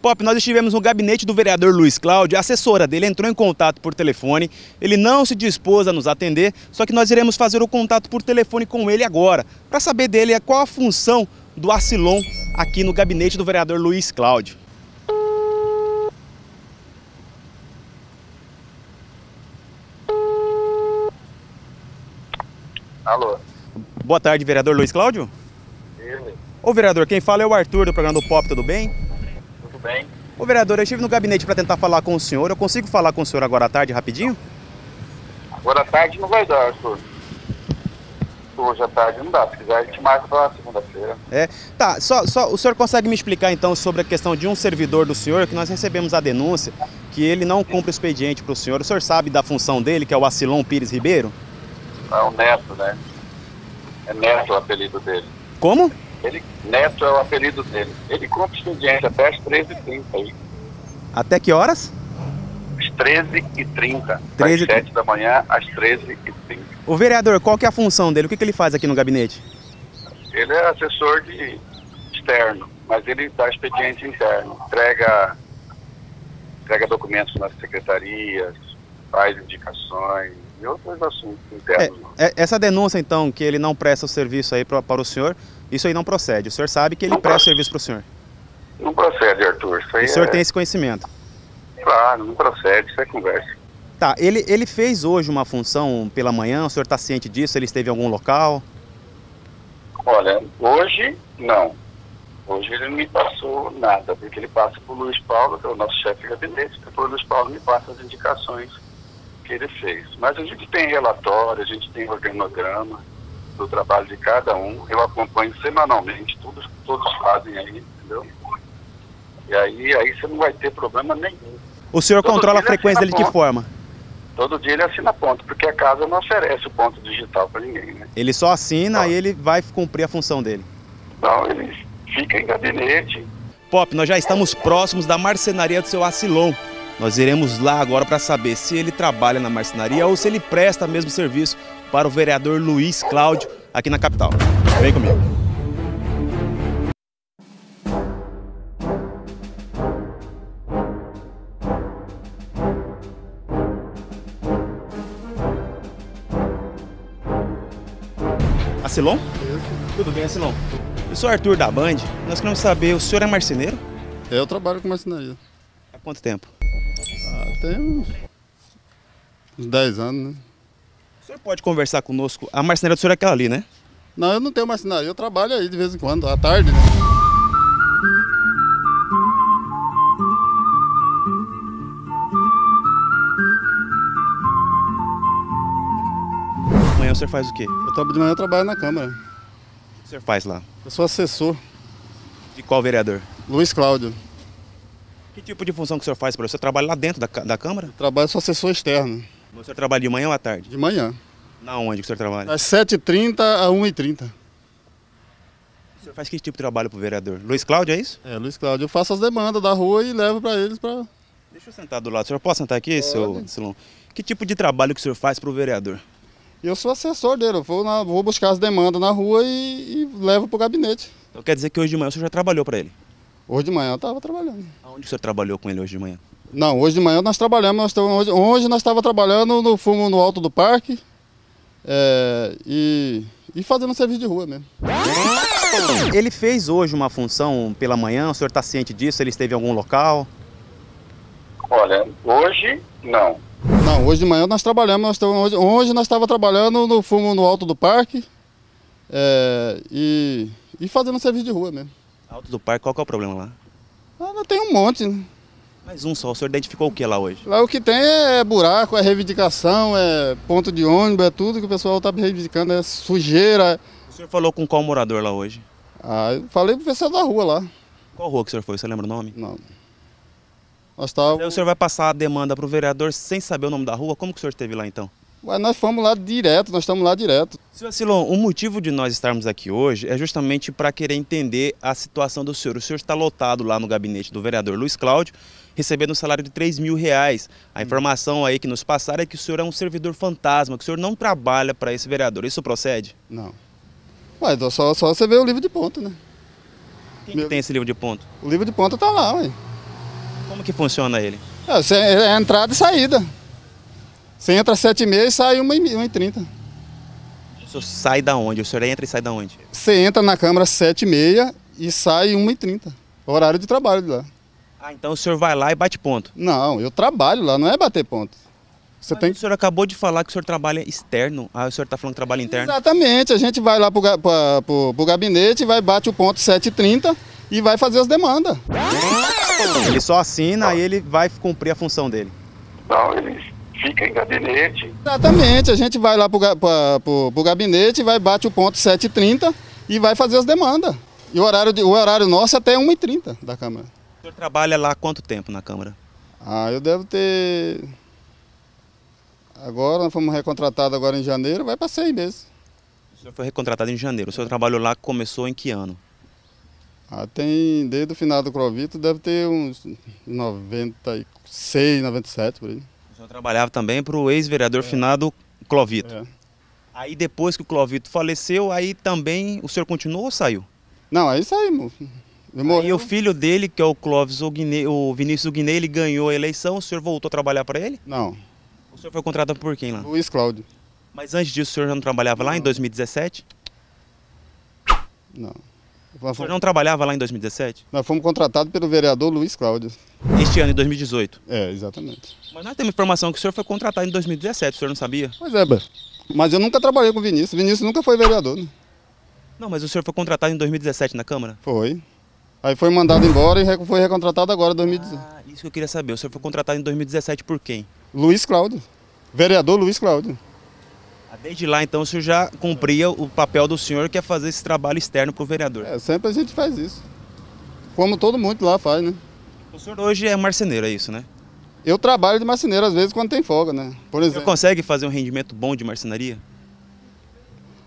Pop, nós estivemos no gabinete do vereador Luiz Cláudio, a assessora dele entrou em contato por telefone, ele não se dispôs a nos atender, só que nós iremos fazer o contato por telefone com ele agora, para saber dele qual a função do Acilon aqui no gabinete do vereador Luiz Cláudio. Alô? Boa tarde, vereador Luiz Cláudio. Ele? Ô vereador, quem fala é o Arthur do programa do Pop, tudo bem? Bem? Ô vereador, eu estive no gabinete para tentar falar com o senhor, eu consigo falar com o senhor agora à tarde, rapidinho? Agora à tarde não vai dar, Arthur. Hoje à tarde não dá. Se quiser, a gente marca para segunda-feira. É. Tá, só, só o senhor consegue me explicar então sobre a questão de um servidor do senhor, que nós recebemos a denúncia que ele não cumpre o expediente para o senhor. O senhor sabe da função dele, que é o Acilon Pires Ribeiro? É o Neto, né? É Neto o apelido dele. Como? Ele, Neto é o apelido dele. Ele cumpre expediente até as 13h30 aí. Até que horas? Às 13h30. 13 Das 7 da manhã às 13h30. O vereador, qual que é a função dele? O que, que ele faz aqui no gabinete? Ele é assessor de externo, mas ele dá expediente interno. Entrega, entrega documentos nas secretarias, faz indicações e outros assuntos É, internos. é, essa denúncia então, que ele não presta o serviço aí pra, para o senhor, isso aí não procede. O senhor sabe que ele Não presta o serviço para o senhor. Não procede, Arthur. Isso aí O senhor é... tem esse conhecimento. Claro, não procede, isso é conversa. Tá, ele, ele fez hoje uma função pela manhã, o senhor está ciente disso? Ele esteve em algum local? Olha, hoje não. Hoje ele não me passou nada, porque ele passa por Luiz Paulo, que é o nosso chefe de gabinete, depois o Luiz Paulo me passa as indicações que ele fez. Mas a gente tem relatório, a gente tem organograma do trabalho de cada um, eu acompanho semanalmente, todos, todos fazem aí, entendeu? E aí, aí você não vai ter problema nenhum. O senhor Todo controla a frequência ele dele de que forma? Todo dia ele assina ponto, porque a casa não oferece o ponto digital para ninguém, né? Ele só assina e ele vai cumprir a função dele. Então ele fica em gabinete, Pop, nós já estamos próximos da marcenaria do seu Acilon. Nós iremos lá agora para saber se ele trabalha na marcenaria ou se ele presta mesmo serviço para o vereador Luiz Cláudio aqui na capital. Vem comigo. Acilon? Tudo bem, Acilon? Eu sou Arthur da Band. Nós queremos saber, o senhor é marceneiro? Eu trabalho com marcenaria. Há quanto tempo? Tem uns, uns 10 anos, né? O senhor pode conversar conosco? A marcenaria do senhor é aquela ali, né? Não, eu não tenho marcenaria, eu trabalho aí de vez em quando, à tarde, né? Amanhã o senhor faz o quê? Eu trabalho de manhã, eu trabalho na Câmara. O que o senhor faz lá? Eu sou assessor, De qual vereador? Luiz Cláudio. Que tipo de função que o senhor faz para o senhor? trabalha lá dentro da, da Câmara? Trabalho, sou assessor externo, O senhor trabalha de manhã ou à tarde? de manhã. Na onde que o senhor trabalha? Das 7h30 a 1h30. O senhor faz que tipo de trabalho para o vereador? Luiz Cláudio, é isso? É, Luiz Cláudio, eu faço as demandas da rua e levo para eles para... Deixa eu sentar do lado. O senhor pode sentar aqui, seu Pode. Silon? Que tipo de trabalho que o senhor faz para o vereador? Eu sou assessor dele, eu vou, na- vou buscar as demandas na rua e, e levo para o gabinete. Então quer dizer que hoje de manhã o senhor já trabalhou para ele? Hoje de manhã eu estava trabalhando. Aonde o senhor trabalhou com ele hoje de manhã? Não, hoje de manhã nós trabalhamos, nós estamos, hoje, hoje nós estávamos trabalhando no fumo no alto do parque é, e, e fazendo serviço de rua mesmo. Ele fez hoje uma função pela manhã, o senhor está ciente disso? Ele esteve em algum local? Olha, hoje não. Não, hoje de manhã nós trabalhamos, nós estamos, hoje, hoje nós estávamos trabalhando no fumo no alto do parque é, e, e fazendo serviço de rua mesmo. Alto do Parque, qual que é o problema lá? Ah, não tem um monte, né? Mais um só. O senhor identificou o que lá hoje? Lá o que tem é buraco, é reivindicação, é ponto de ônibus, é tudo que o pessoal está reivindicando, é sujeira. O senhor falou com qual morador lá hoje? Ah, eu falei pro pessoal da rua lá. Qual rua que o senhor foi? Você lembra o nome? Não. Nós Aí estávamos. o senhor vai passar a demanda para o vereador sem saber o nome da rua? Como que o senhor esteve lá então? Ué, nós fomos lá direto, nós estamos lá direto. Senhor Silon, o motivo de nós estarmos aqui hoje é justamente para querer entender a situação do senhor. O senhor está lotado lá no gabinete do vereador Luiz Cláudio, recebendo um salário de 3 mil reais. A informação aí que nos passaram é que o senhor é um servidor fantasma, que o senhor não trabalha para esse vereador. Isso procede? Não. Ué, então só, só você vê o livro de ponta, né? Quem que Meu- tem esse livro de ponto? O livro de ponta tá lá, ué. Como que funciona ele? É, é entrada e saída. Você entra às 7h30 e sai 1h30. O senhor sai da onde? O senhor entra e sai da onde? Você entra na câmara às 7h30 e sai 1h30. Horário de trabalho de lá. Ah, então o senhor vai lá e bate ponto. Não, eu trabalho lá, não é bater ponto. Você Mas tem O senhor acabou de falar que o senhor trabalha externo. Ah, o senhor está falando que trabalha interno? Exatamente, a gente vai lá pro- pro gabinete, vai bate o ponto 7h30 e vai fazer as demandas. Ele só assina e ele vai cumprir a função dele. Não, ele fica em gabinete. Exatamente, a gente vai lá pro- pro gabinete, vai bate o ponto 7h30 e vai fazer as demandas. E o horário, de- o horário nosso é até 1h30 da Câmara. O senhor trabalha lá há quanto tempo na Câmara? Ah, eu devo ter. Agora, nós fomos recontratados agora em janeiro, vai para seis meses. O senhor foi recontratado em janeiro. O senhor trabalhou lá, começou em que ano? Ah, tem, desde o final do Crovito, deve ter uns 96, 97 por aí. Senhor trabalhava também para o ex-vereador finado Clovito. É. Aí depois que o Clovito faleceu, aí também o senhor continuou ou saiu? Não, aí saímos. E o filho dele, que é o Clóvis Oguinei, o Vinícius Oguinei, ele ganhou a eleição, o senhor voltou a trabalhar para ele? Não, O senhor foi contratado por quem lá? Luiz Cláudio. Mas antes disso o senhor já não trabalhava lá em 2017? Não. O senhor não trabalhava lá em 2017? nós fomos contratados pelo vereador Luiz Cláudio. Este ano, em 2018? É, exatamente. Mas nós temos informação que o senhor foi contratado em 2017, o senhor não sabia? Pois é. Mas eu nunca trabalhei com o Vinícius. Vinícius nunca foi vereador, né? Não, mas o senhor foi contratado em 2017 na Câmara? Foi. Aí foi mandado embora e foi recontratado agora em 2018. Ah, isso que eu queria saber. O senhor foi contratado em 2017 por quem? Luiz Cláudio. Vereador Luiz Cláudio. Desde lá, então, o senhor já cumpria o papel do senhor, que é fazer esse trabalho externo para o vereador. É, sempre a gente faz isso. Como todo mundo lá faz, né? O senhor hoje é marceneiro, é isso, né? Eu trabalho de marceneiro às vezes quando tem folga, né? Por exemplo. consegue fazer um rendimento bom de marcenaria?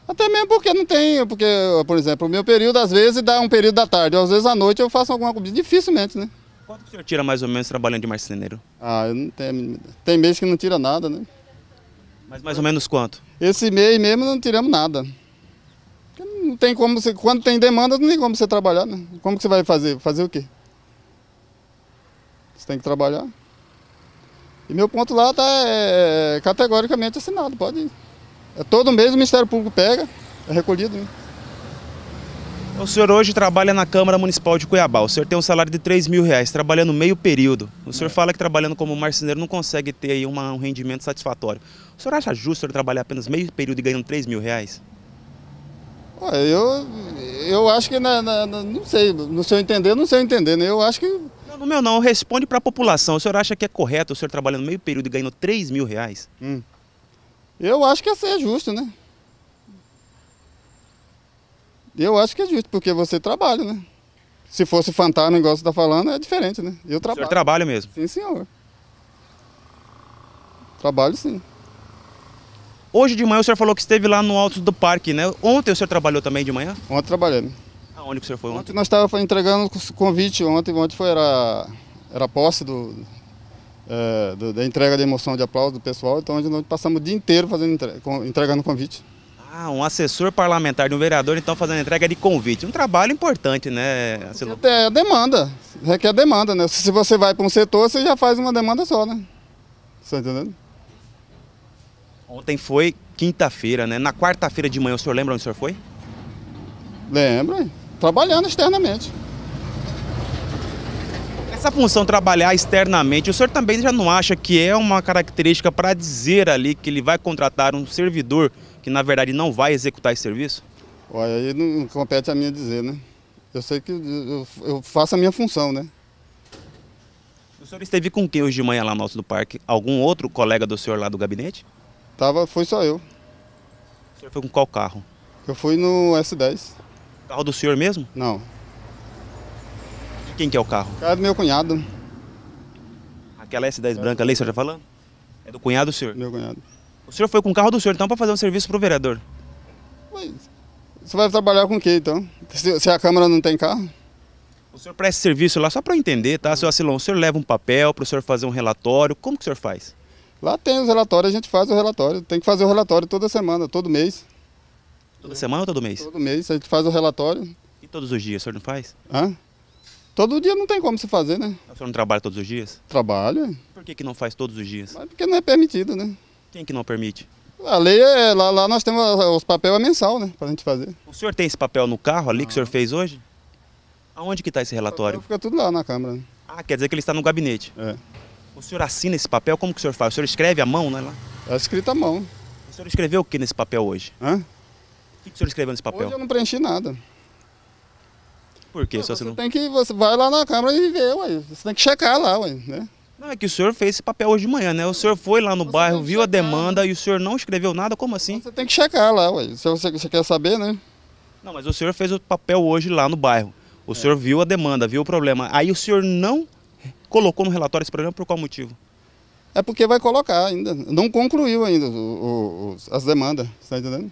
Até mesmo porque não tem, porque, por exemplo, o meu período às vezes dá um período da tarde, às vezes à noite eu faço alguma coisa, dificilmente, né? Quanto o senhor tira mais ou menos trabalhando de marceneiro? Ah, eu não tenho, tem mês que não tira nada, né? Mas mais ou menos quanto? Esse mês mesmo não tiramos nada. Não tem como você, quando tem demanda, não tem como você trabalhar, né? Como que você vai fazer? Fazer o quê? Você tem que trabalhar. E meu ponto lá tá é, categoricamente assinado, pode ir. É todo mês o Ministério Público pega, é recolhido. Né? O senhor hoje trabalha na Câmara Municipal de Cuiabá. O senhor tem um salário de 3 mil reais, trabalhando meio período. O senhor fala que trabalhando como marceneiro não consegue ter aí uma- um rendimento satisfatório. O senhor acha justo o senhor trabalhar apenas meio período e ganhando 3 mil reais? Olha, eu, eu acho que, na, na- não sei, no seu entender, no seu entender, né? Eu acho que, Não, no meu não, responde para a população. O senhor acha que é correto o senhor trabalhando meio período e ganhando 3 mil reais? eu acho que esse é justo, né? Eu acho que é justo, porque você trabalha, né? Se fosse fantasma, igual você está falando, é diferente, né? Eu O senhor trabalho. trabalha mesmo. Sim, senhor. Trabalho sim. Hoje de manhã o senhor falou que esteve lá no alto do parque, né? Ontem o senhor trabalhou também de manhã? Ontem trabalhei. né? Aonde que o senhor foi ontem? Ontem nós estávamos entregando convite, ontem, ontem foi, era, era a posse do, é, do- da entrega de emoção de aplauso do pessoal, então hoje nós passamos o dia inteiro fazendo entregando convite. Ah, um assessor parlamentar de um vereador, então fazendo entrega de convite. Um trabalho importante, né, Acilon? É demanda, requer demanda, né? Se você vai para um setor, você já faz uma demanda só, né? Você tá entendendo? Ontem foi quinta-feira, né? Na quarta-feira de manhã, o senhor lembra onde o senhor foi? Lembra? hein? Trabalhando externamente. Essa função trabalhar externamente, o senhor também já não acha que é uma característica para dizer ali que ele vai contratar um servidor que na verdade não vai executar esse serviço? Olha, aí não compete a mim dizer, né? Eu sei que eu, eu faço a minha função, né? O senhor esteve com quem hoje de manhã lá no alto do parque? Algum outro colega do senhor lá do gabinete? Tava, foi só eu. O senhor foi com qual carro? Eu fui no S10. Carro do senhor mesmo? Não. De quem que é o carro? Cara do meu cunhado. Aquela S10 branca ali, o senhor já falando? É do cunhado do senhor? Meu cunhado. O senhor foi com o carro do senhor então para fazer um serviço pro vereador? Mas você vai trabalhar com o quê então? Se, se a Câmara não tem carro? O senhor presta serviço lá só para eu entender, tá? Seu Acilon, o senhor leva um papel para o senhor fazer um relatório, como que o senhor faz? Lá tem os relatórios, a gente faz o relatório. Tem que fazer o relatório toda semana, todo mês. Toda semana ou todo mês? Todo mês a gente faz o relatório. E todos os dias, o senhor não faz? Hã? Todo dia não tem como se fazer, né? O senhor não trabalha todos os dias? Trabalho, Por que, que não faz todos os dias? mas porque não é permitido, né? Quem que não permite? A lei é, lá, lá nós temos os papéis é mensal, né, pra gente fazer. O senhor tem esse papel no carro ali que o senhor fez hoje? Aonde que está esse relatório? Fica tudo lá na Câmara. né? Ah, quer dizer que ele está no gabinete. É. O senhor assina esse papel? Como que o senhor faz? O senhor escreve à mão, né? Lá? É escrito à mão. O senhor escreveu o que nesse papel hoje? Hã? O que o senhor escreveu nesse papel? Hoje eu não preenchi nada. Por quê? Você Você não... tem que, você vai lá na Câmara e vê, ué. Você tem que checar lá, ué, né? Não, é que o senhor fez esse papel hoje de manhã, né? O senhor foi lá no Você bairro, viu a checar, demanda e o senhor não escreveu nada? Como assim? Você tem que checar lá, ué. Se você, você quer saber, né? Não, mas o senhor fez o papel hoje lá no bairro. O senhor viu a demanda, viu o problema. Aí o senhor não colocou no relatório esse problema por qual motivo? É porque vai colocar ainda. Não concluiu ainda o- o- as demandas, você tá entendendo?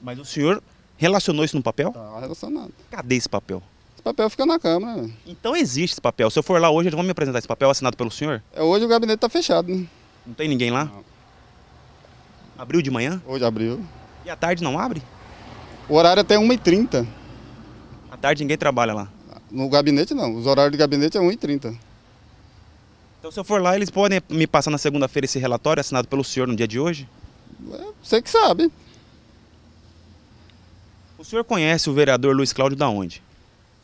Mas o senhor relacionou isso no papel? Tá relacionado. Cadê esse papel? Papel fica na Câmara. Então existe esse papel. Se eu for lá hoje, eles vão me apresentar esse papel assinado pelo senhor? É, hoje o gabinete tá fechado, né? Não tem ninguém lá? Não. Abriu de manhã? Hoje abriu. E à tarde não abre? O horário é até 1h30. À tarde ninguém trabalha lá. No gabinete não. Os horários de gabinete é 1h30. Então se eu for lá, eles podem me passar na segunda-feira esse relatório assinado pelo senhor no dia de hoje? É, você que sabe. O senhor conhece o vereador Luiz Cláudio da onde?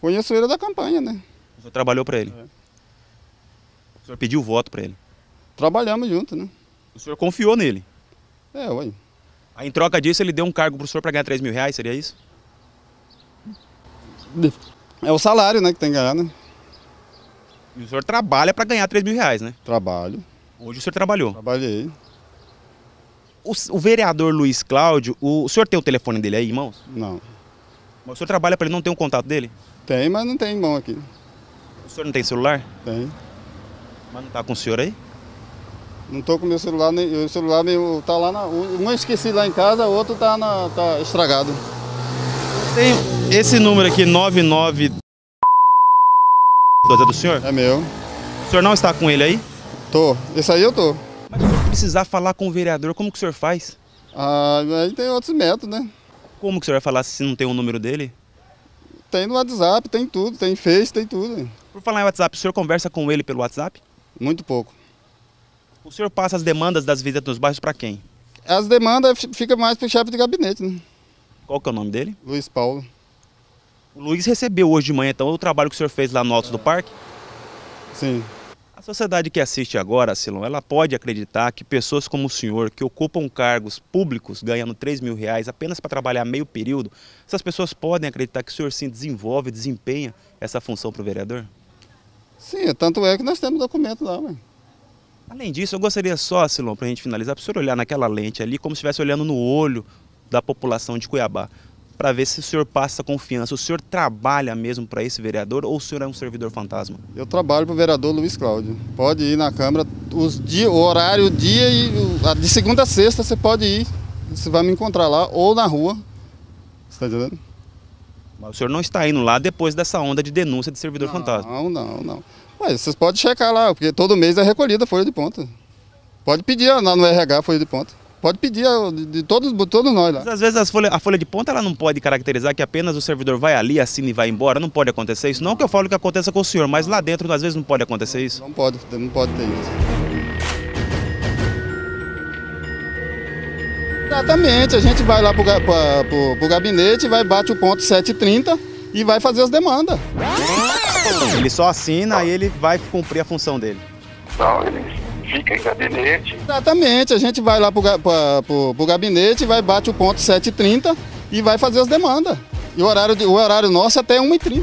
Conheço ele da campanha, né? O senhor trabalhou para ele? É. O senhor pediu voto para ele? Trabalhamos junto, né? O senhor confiou nele? É, ué. Aí em troca disso ele deu um cargo pro senhor para ganhar 3 mil reais, seria isso? É o salário, né, que tem que ganhar, né? E o senhor trabalha para ganhar 3 mil reais, né? Trabalho. Hoje o senhor trabalhou. Trabalhei. O, o vereador Luiz Cláudio, o, o senhor tem o telefone dele aí, irmãos? Não. Mas o senhor trabalha para ele não ter um contato dele? Tem, mas não tem mão aqui. O senhor não tem celular? Tem. Mas não tá com o senhor aí? Não tô com meu celular, nem- o celular meu tá lá na. Um eu esqueci lá em casa, o outro tá, na, tá estragado. Tem esse número aqui, 99... é do senhor? É meu. O senhor não está com ele aí? Tô. Esse aí eu tô. Mas se precisar falar com o vereador, como que o senhor faz? Ah, aí tem outros métodos, né? Como que o senhor vai falar se não tem o número dele? Tem no WhatsApp, tem tudo, tem Face, tem tudo. Por falar em WhatsApp, o senhor conversa com ele pelo WhatsApp? Muito pouco. O senhor passa as demandas das visitas nos bairros para quem? As demandas fi- fica mais pro chefe de gabinete, né? Qual que é o nome dele? Luiz Paulo. O Luiz recebeu hoje de manhã, então, o trabalho que o senhor fez lá no Alto do Parque. Sim. A sociedade que assiste agora, Silon, ela pode acreditar que pessoas como o senhor, que ocupam cargos públicos ganhando 3 mil reais apenas para trabalhar meio período, essas pessoas podem acreditar que o senhor sim desenvolve, desempenha essa função para o vereador? Sim, tanto é que nós temos documento lá, ué. Além disso, eu gostaria só, Silon, para a gente finalizar, para o senhor olhar naquela lente ali, como se estivesse olhando no olho da população de Cuiabá, para ver se o senhor passa confiança, o senhor trabalha mesmo para esse vereador ou o senhor é um servidor fantasma? Eu trabalho pro vereador Luiz Cláudio. Pode ir na Câmara, os dia, o horário, o dia e o- de segunda a sexta você pode ir. Você vai me encontrar lá ou na rua. Você tá entendendo? Mas o senhor não está indo lá depois dessa onda de denúncia de servidor fantasma. Não, não, não. Mas vocês podem checar lá, porque todo mês é recolhida a folha de ponta. Pode pedir lá no RH folha de ponta. Pode pedir de, de todos, de todos nós lá. Mas às vezes as folha- a folha de ponta ela não pode caracterizar que apenas o servidor vai ali, assina e vai embora. Não pode acontecer isso. Não que eu falo que aconteça com o senhor, mas lá dentro às vezes não pode acontecer isso. Não pode, não pode ter isso. Exatamente, a gente vai lá pro, ga- pra- pro- pro gabinete, vai bate o ponto 7h30 e vai fazer as demandas. Ele só assina e ele vai cumprir a função dele. Então ele fica em gabinete, Exatamente, a gente vai lá pro- pro gabinete, vai bate o ponto 7h30 e vai fazer as demandas. E o horário, de- o horário nosso é até 1h30.